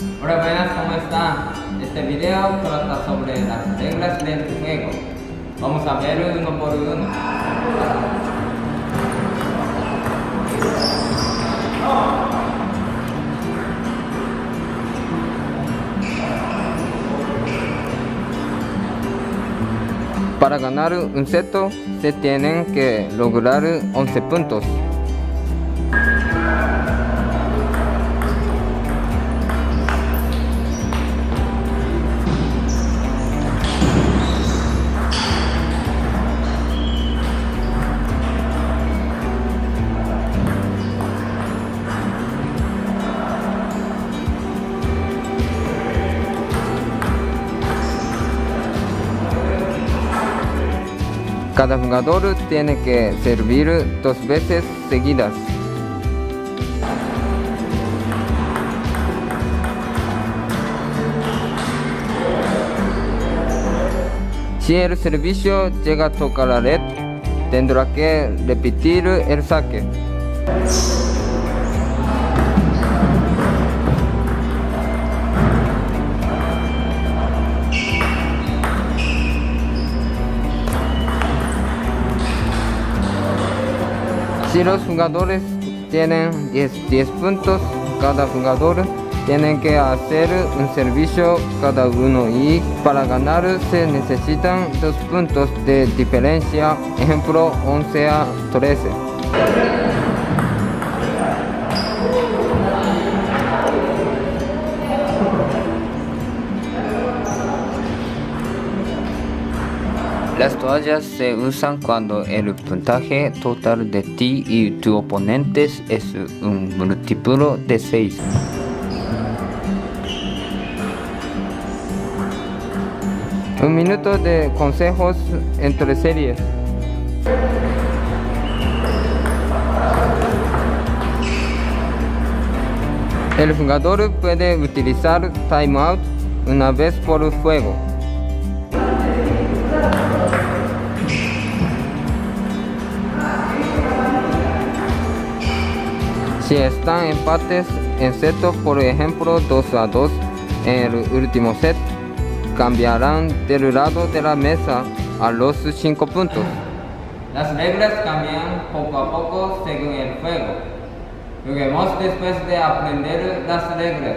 Hola, buenas, ¿cómo están? Este video trata sobre las reglas del juego. Vamos a ver uno por uno. Para ganar un seto se tienen que lograr 11 puntos. Cada jugador tiene que servir dos veces seguidas. Si el servicio llega a tocar la red, tendrá que repetir el saque. Si los jugadores tienen 10, 10 puntos, cada jugador tiene que hacer un servicio cada uno y para ganar se necesitan dos puntos de diferencia, ejemplo 11 a 13. Las toallas se usan cuando el puntaje total de ti y tu oponente es un múltiplo de 6. Un minuto de consejos entre series. El jugador puede utilizar timeout una vez por juego. Si están empates en setos, por ejemplo 2 a 2 en el último set, cambiarán del lado de la mesa a los 5 puntos. Las reglas cambian poco a poco según el juego. Juguemos después de aprender las reglas.